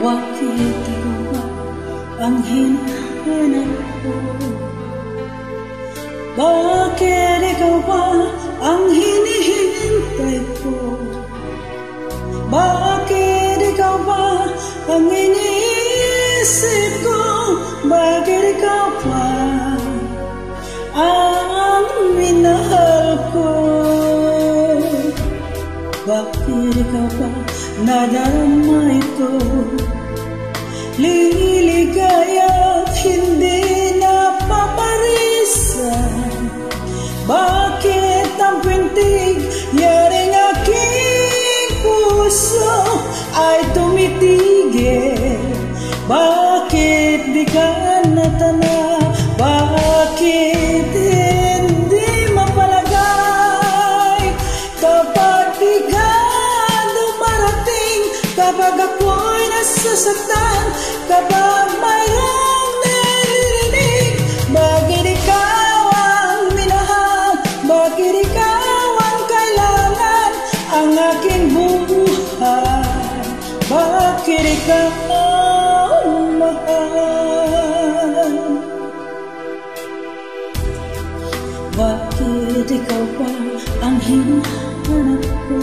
Wakit ba ang hinahanap ko Bakit ikaw ba ang hinihintay ko? Bakit ikaw ba ang hinihintay ko? Nadarama ito? Liligaya at hindi napaparisan Bakit ang pintig yaring aking puso ay tumitigil Bakit di ka natana? Ako'y nasasaktan. Kapag mayroong nililinig Bakit ikaw ang minahal? Bakit ikaw ang kailangan Ang aking buhay? Bakit ikaw ang mahal? Bakit ikaw ang hinahanap ko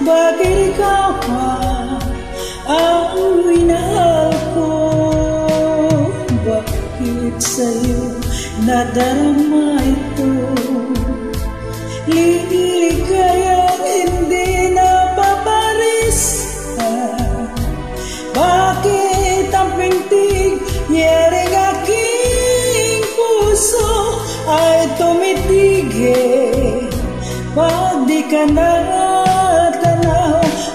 Bakit ikaw pa ang minahal ko Bakit sa'yo nadarama ito? Liligaya hindi napaparisan Bakit ang pintig Yaring aking puso Ay tumitigil? Pag di ka natanaw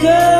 ang mahal Bakit ikaw